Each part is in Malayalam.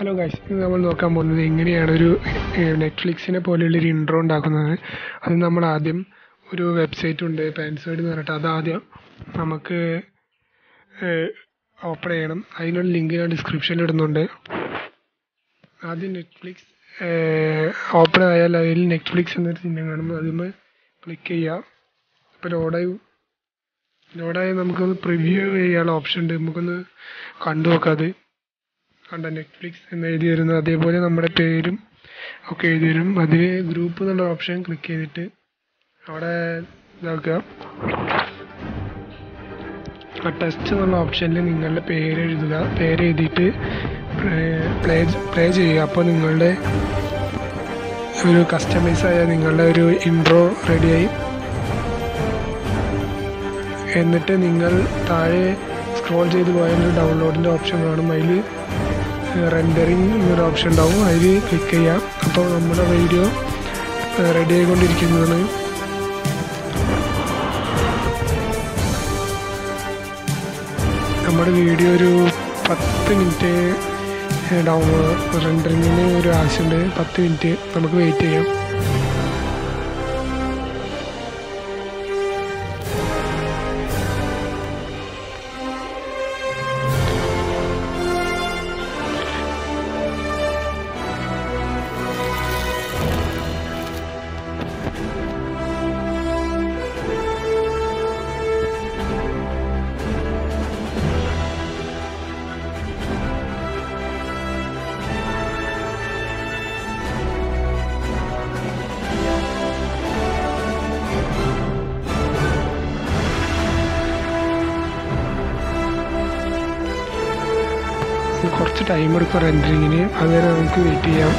ഹലോ ഗൈസ് ഇന്ന് നമ്മൾ നോക്കാൻ പോകുന്നത് എങ്ങനെയാണ് ഒരു നെറ്റ്ഫ്ലിക്സിനെ പോലെയുള്ളൊരു ഇൻട്രോ ഉണ്ടാക്കുന്നത്. അത് നമ്മൾ ആദ്യം ഒരു വെബ്സൈറ്റ് ഉണ്ട് പാൻസേഡ് എന്ന് പറഞ്ഞിട്ട് അത് ആദ്യം നമുക്ക് ഓപ്പൺ ചെയ്യണം. അതിനുള്ള ലിങ്ക് ഞാൻ ഡിസ്ക്രിപ്ഷനിൽ ഇടുന്നുണ്ട്. ആദ്യം നെറ്റ്ഫ്ലിക്സ് ഓപ്പൺ ആയാൽ അതിൽ നെറ്റ്ഫ്ലിക്സ് എന്നൊരു ചിഹ്നം കാണുമ്പോൾ അതിന് ക്ലിക്ക് ചെയ്യുക ഇപ്പോൾ ലോഡായി ലോഡായി നമുക്കൊന്ന് പ്രിവ്യൂ ചെയ്യാനുള്ള ഓപ്ഷൻ ഉണ്ട്. നമുക്കൊന്ന് കണ്ടു നോക്കാം അത്. കണ്ട നെറ്റ്ഫ്ലിക്സ് എന്ന് എഴുതി വരുന്നത് അതേപോലെ നമ്മുടെ പേരും ഒക്കെ എഴുതി വരും അതിൽ ഗ്രൂപ്പ് എന്നുള്ള ഓപ്ഷൻ ക്ലിക്ക് ചെയ്തിട്ട് അവിടെ ഇതാക്കുക. ആ ടെസ്റ്റ് എന്നുള്ള ഓപ്ഷനിൽ നിങ്ങളുടെ പേര് എഴുതുക. പേര് എഴുതിയിട്ട് പ്ലേ പ്ലേ ചെയ്യുക. അപ്പോൾ നിങ്ങളുടെ ഒരു കസ്റ്റമൈസ് ആയ നിങ്ങളുടെ ഒരു ഇൻട്രോ റെഡിയായി എന്നിട്ട് നിങ്ങൾ താഴെ സ്ക്രോൾ ചെയ്ത് പോയാൽ ഡൗൺലോഡിന്റെ ഓപ്ഷൻ കാണും. അതിൽ റെൻഡറിങ് എന്നൊരു ഓപ്ഷൻ ഉണ്ടാവും. അതിൽ ക്ലിക്ക് ചെയ്യാം. അപ്പോൾ നമ്മുടെ വീഡിയോ റെഡി ആയിക്കൊണ്ടിരിക്കുന്നതാണ്. നമ്മുടെ വീഡിയോ ഒരു പത്ത് മിനിറ്റ് ഡൗൺലോഡ് റെൻഡറിങ്ങിന് ഒരു ആവശ്യമുണ്ട്. പത്ത് മിനിറ്റ് നമുക്ക് വെയിറ്റ് ചെയ്യാം. കുറച്ച് ടൈം എടുക്കും റെൻഡറിങ്ങിന് അതുവരെ നമുക്ക് വെയിറ്റ് ചെയ്യാം.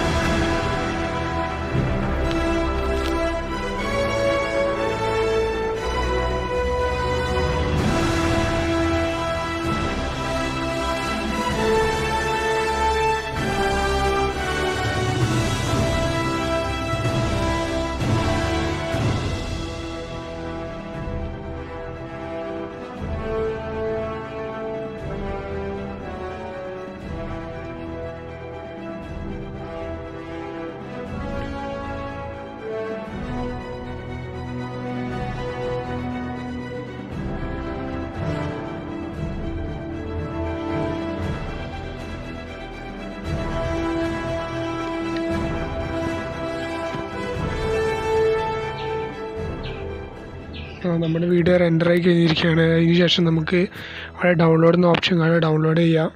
നമ്മുടെ വീഡിയോ റെൻഡർ ആയി കഴിഞ്ഞിരിക്കുകയാണ്. അതിന് ശേഷം നമുക്ക് അവിടെ ഡൗൺലോഡ് എന്ന ഓപ്ഷൻ കാണാം. ഡൗൺലോഡ് ചെയ്യാം.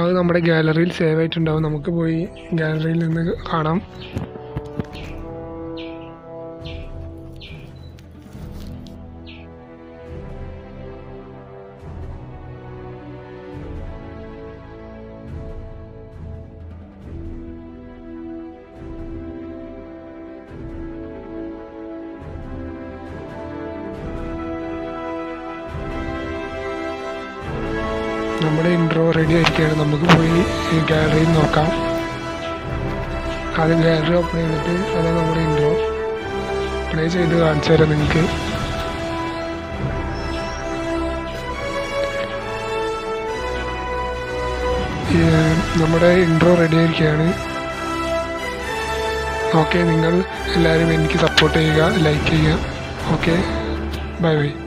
അത് നമ്മുടെ ഗാലറിയിൽ സേവ് ആയിട്ടുണ്ടാവും. നമുക്ക് പോയി ഗാലറിയിൽ നിന്ന് കാണാം. നമ്മുടെ ഇൻട്രോ റെഡി ആയിരിക്കുകയാണ്. നമുക്ക് പോയി ഗാലറിയിൽ നോക്കാം. ആദ്യം ഗാലറി ഓപ്പൺ ചെയ്തിട്ട് അതാണ് നമ്മുടെ ഇൻട്രോ പ്ലേ ചെയ്ത് കാണിച്ചു തരാം നിങ്ങൾക്ക്. നമ്മുടെ ഇൻട്രോ റെഡി ആയിരിക്കുകയാണ്. ഓക്കെ നിങ്ങൾ എല്ലാവരും എനിക്ക് സപ്പോർട്ട് ചെയ്യുക ലൈക്ക് ചെയ്യുക. Okay bye bye